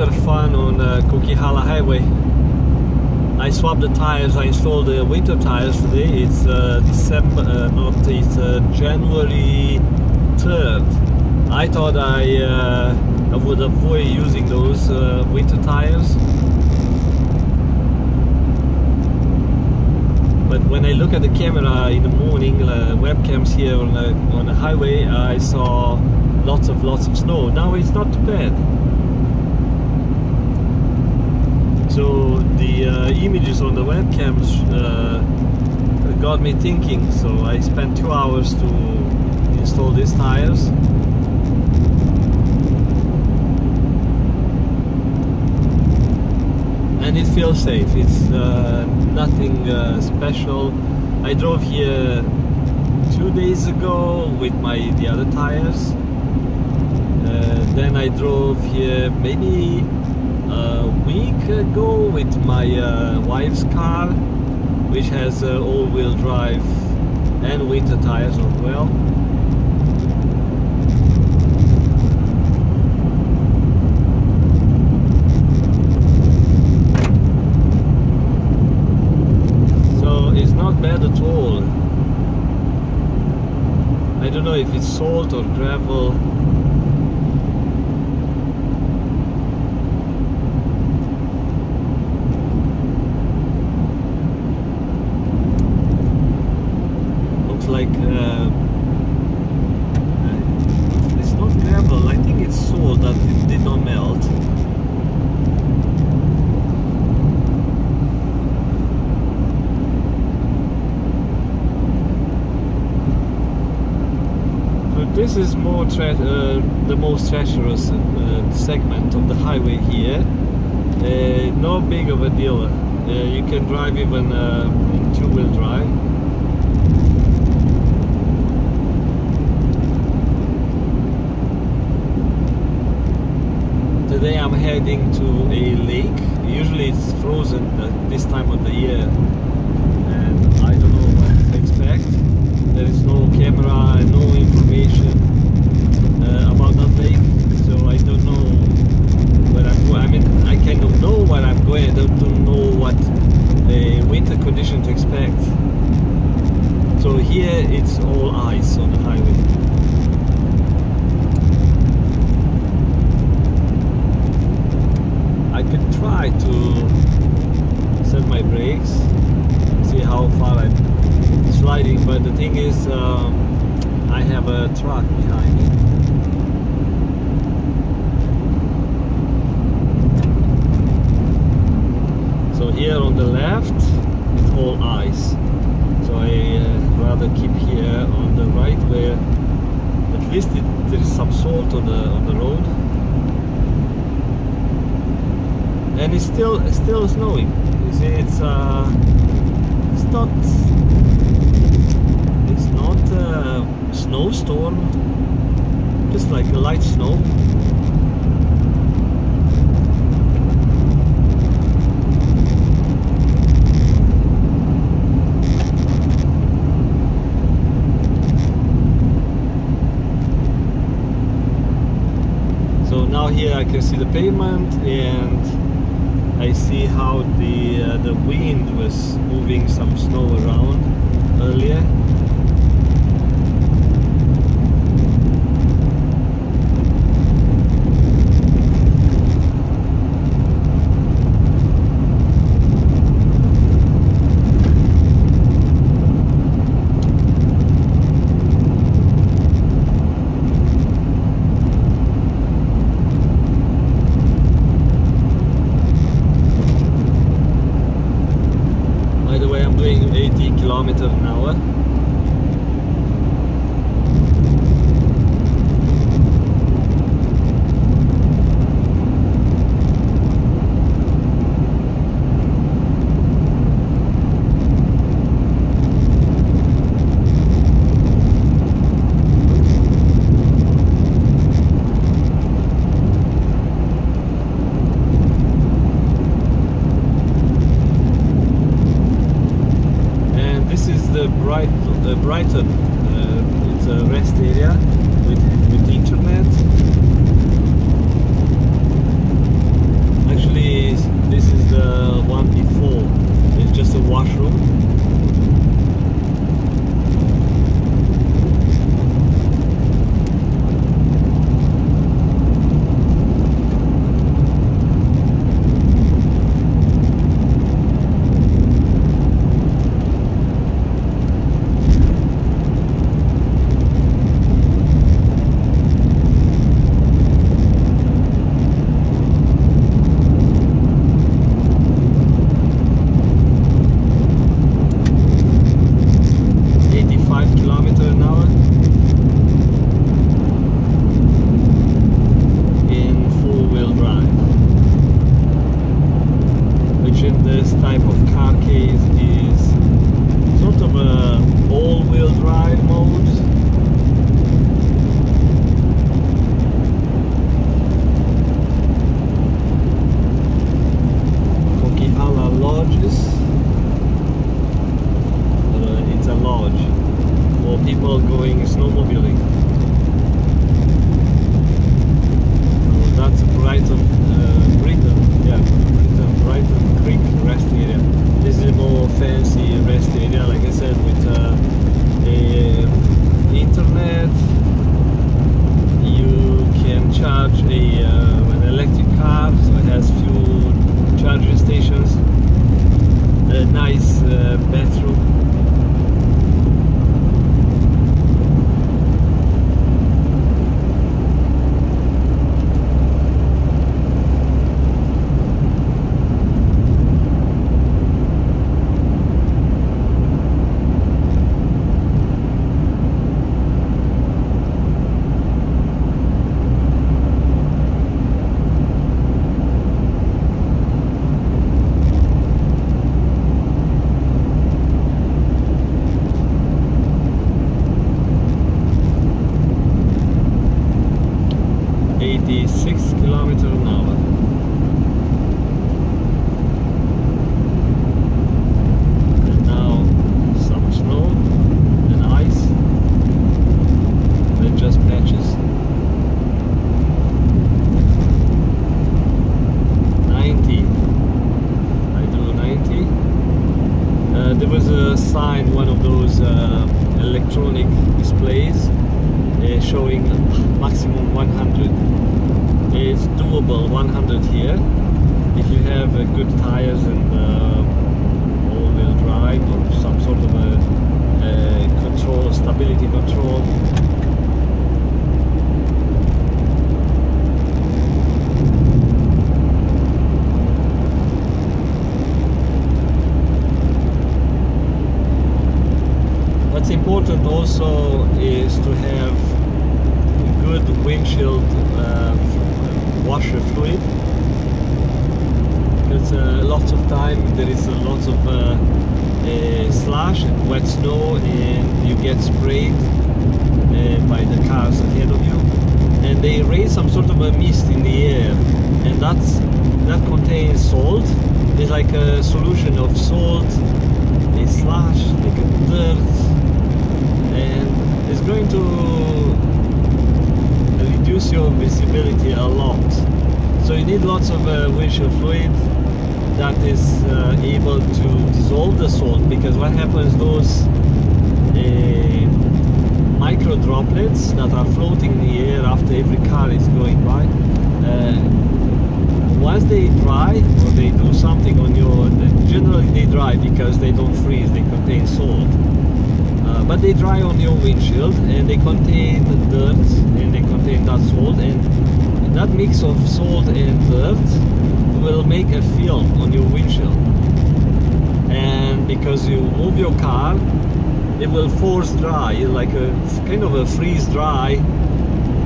winter fun on uh, Highway. I swapped the tires. I installed the winter tires today. It's uh, December, uh, not it's uh, January third. I thought I, uh, I would avoid using those uh, winter tires, but when I look at the camera in the morning, uh, webcams here on the, on the highway, I saw lots of lots of snow. Now it's not too bad. So the uh, images on the webcams uh, got me thinking. So I spent two hours to install these tires. And it feels safe. It's uh, nothing uh, special. I drove here two days ago with my the other tires. Uh, then I drove here maybe a week ago with my uh, wife's car, which has uh, all-wheel drive and winter tires as well. So it's not bad at all. I don't know if it's salt or gravel. looks like uh, uh, it's not gravel. I think it's salt that it did not melt. So this is more tre- uh, the most treacherous uh, segment of the highway here. Uh, no big of a deal. Uh, you can drive even uh, in two-wheel drive. Today I'm heading to a lake. Usually it's frozen at this time of the year, and I don't know what to expect. There is no camera, no information uh, about so I don't know where I'm going. I mean, I kind of know where I'm going. I don't, don't know what the winter condition to expect. So here it's all ice on the highway. I could try to set my brakes, see how far I'm sliding, but the thing is, um, I have a truck behind me. So here on the left, all ice. So I uh, rather keep here on the right where at least it, there is some salt on the on the road. and it's still it's still snowing. You see, it's uh, it's not it's not a snowstorm, just like a light snow. So now here I can see the pavement and I see how the uh, the wind was moving some snow around earlier. By the way, I'm doing 80 kilometers an hour. and this is the Bright, uh, Brighton. Slush and wet snow and you get sprayed uh, by the cars ahead of you. And they raise some sort of a mist in the air. And that's that contains salt. It's like a solution of salt. A slush like a dirt. And it's going to reduce your visibility a lot. So you need lots of uh, windshield fluid that is uh, able to dissolve the salt because what happens those uh, micro droplets that are floating in the air after every car is going by uh, once they dry or they do something on your generally they dry because they don't freeze they contain salt. Uh, but they dry on your windshield and they contain dirt and they contain that salt and that mix of salt and dirt will make a film on your windshield. And because you move your car it will force dry like a kind of a freeze dry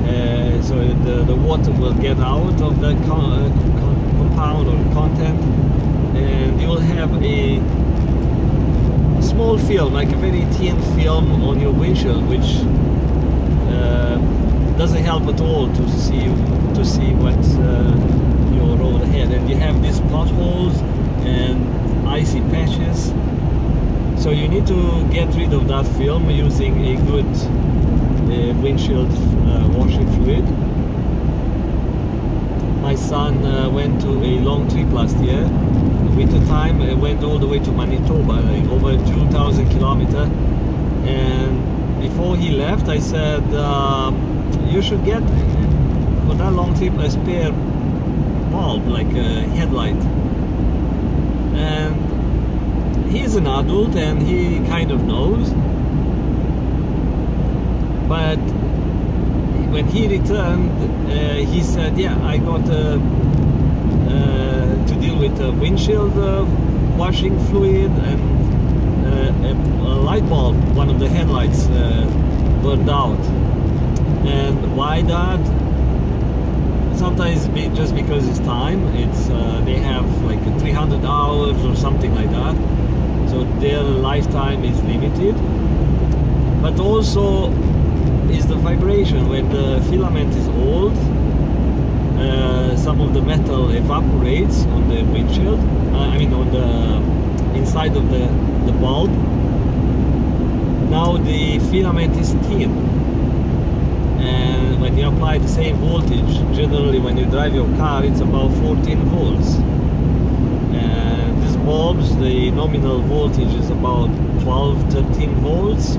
uh, so the, the water will get out of the co- co- compound or content. And you will have a small film like a very thin film on your windshield which uh, doesn't help at all to see to see what's uh, road ahead and you have these potholes and icy patches so you need to get rid of that film using a good uh, windshield uh, washing fluid my son uh, went to a long trip last year. Winter time, uh, went all the way to Manitoba, like over 2,000 kilometer. And before he left, I said, um, "You should get for that long trip a spare bulb, like a headlight." And he's an adult, and he kind of knows. But when he returned, uh, he said, "Yeah, I got uh, uh, to deal with a windshield uh, washing fluid and uh, a, light bulb. One of the headlights burned out. And why that? Sometimes just because it's time. It's they have like 300 hours or something like that, so their lifetime is limited. But also is the vibration. When the filament is old, uh, some of the metal evaporates on the windshield. Uh, I mean, on the inside of the the bulb. Now the filament is thin, and when you apply the same voltage, generally when you drive your car, it's about 14 volts. And these bulbs, the nominal voltage is about 12, 13 volts.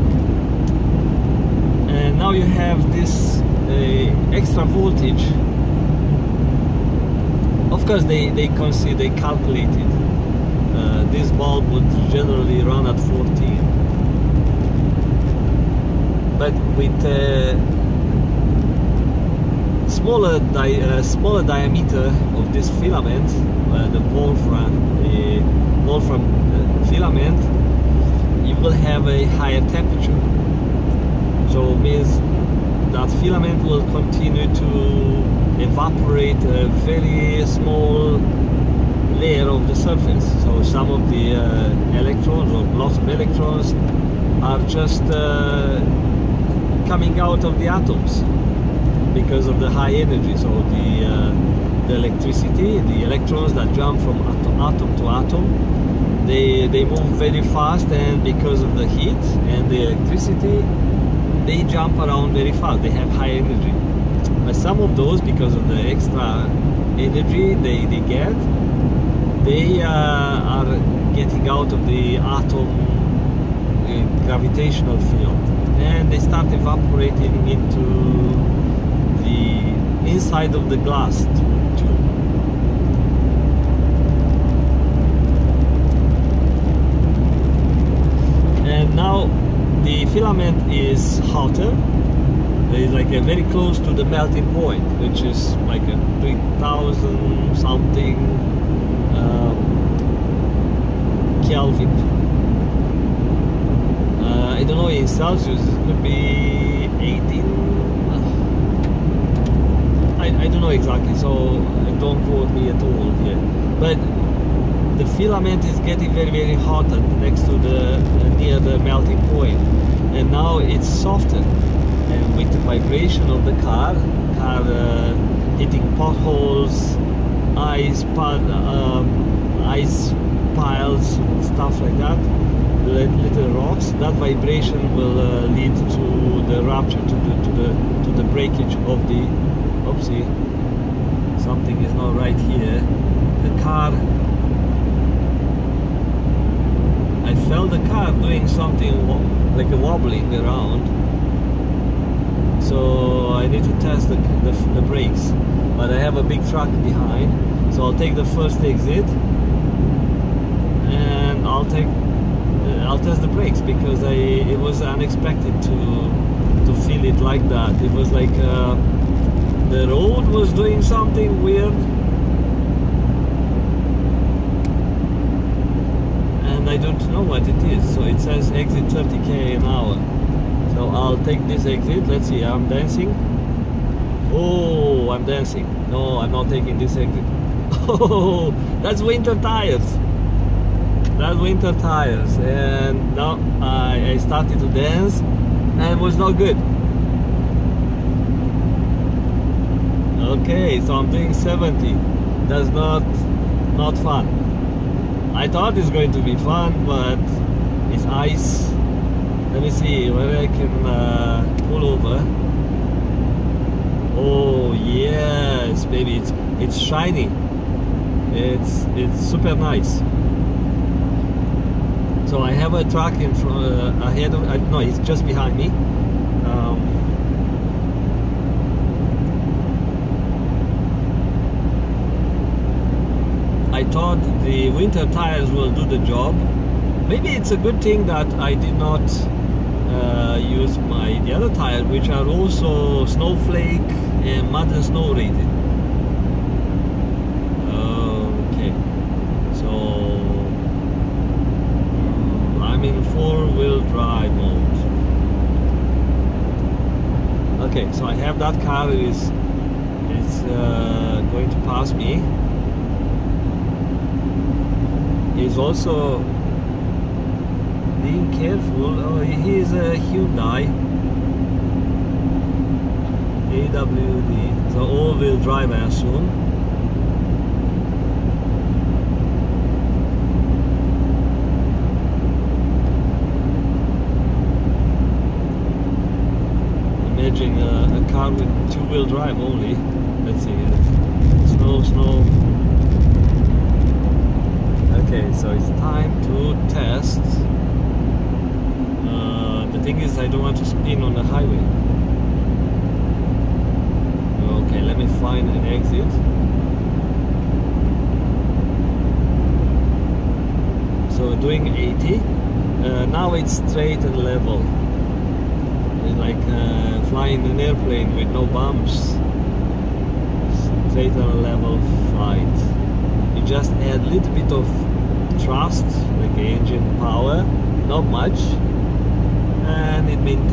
And now you have this uh, extra voltage. Of course they they consider they calculated uh, this bulb would generally run at 14 but with uh, smaller di uh, smaller diameter of this filament uh, the wolfram wolfram uh, filament you will have a higher temperature so it means that filament will continue to evaporate a very small layer of the surface. So some of the uh, electrons or lots of electrons are just uh, coming out of the atoms because of the high energy. So the uh, the electricity, the electrons that jump from atom, to atom, they they move very fast, and because of the heat and the electricity, they jump around very fast they have high energy but some of those because of the extra energy they, they get they uh, are getting out of the atom uh, gravitational field and they start evaporating into the inside of the glass tube and now the filament is hotter it's like a very close to the melting point which is like a 3000 something um, Kelvin. Uh, I don't know in Celsius it could be 18 I, don't know exactly so don't quote me at all here. But the filament is getting very very hot next to the near the melting point. And now it's softened. And with the vibration of the car car uh, hitting potholes ice um, ice piles stuff like that little rocks that vibration will uh, lead to the rupture to the to the to the breakage of the oopsie. Something is not right here. The car. I felt the car doing something like a wobbling around. So I need to test the, the, the brakes. But I have a big truck behind. So I'll take the first exit. And I'll take uh, I'll test the brakes because I it was unexpected to to feel it like that. It was like uh, the road was doing something weird and I don't know what it is. So it says exit 30k an hour. So I'll take this exit. Let's see, I'm dancing. Oh, I'm dancing. No, I'm not taking this exit. Oh, that's winter tires. That's winter tires. And now I, I started to dance and it was not good. Okay, so I'm doing 70. That's not not fun. I thought it's going to be fun, but it's ice. Let me see whether I can uh, pull over. Oh yes, baby, it's it's shiny. It's it's super nice. So I have a truck in front, uh, ahead of. Uh, no, it's just behind me. Um, thought the winter tires will do the job. Maybe it's a good thing that I did not uh, use my the other tires, which are also snowflake and mud and snow rated. Okay, so um, I'm in four-wheel drive mode. Okay, so I have that car It is is uh, going to pass me. He's also being careful. Oh, he is a Hyundai AWD, so all-wheel drive, I assume. Imagine a, a car with two-wheel drive only. Let's see. Snow, snow. Okay, so it's time to test. Uh, the thing is, I don't want to spin on the highway. Okay, let me find an exit. So doing 80. Uh, now it's straight and level. It's like uh, flying an airplane with no bumps. Straight and level flight. You just add a little bit of thrust, like engine power, not much, and it maintains